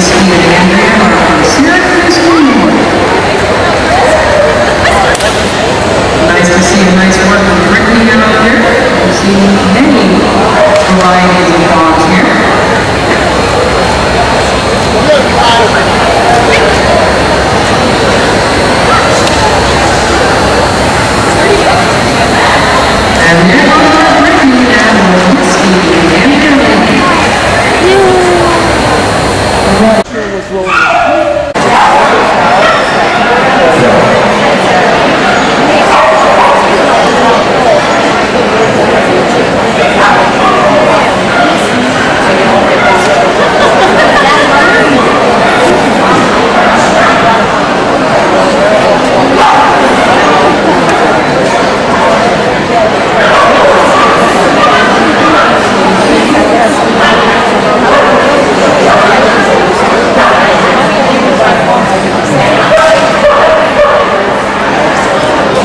Yes,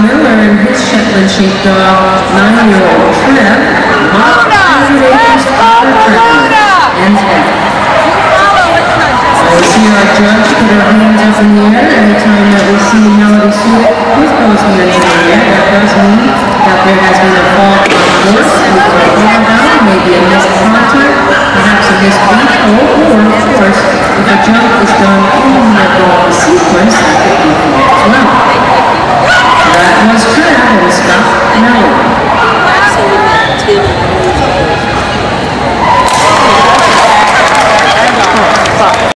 Miller and his Shetland sheepdog, nine-year-old Trev, 100 acres Otter Treatment, and Ted. We see our judge put her hands up in the air anytime that we see Melody Sue with those hands in the air. That does mean that there has been a fault on we can fall down, maybe a missed contact, perhaps a missed beat, or, of course,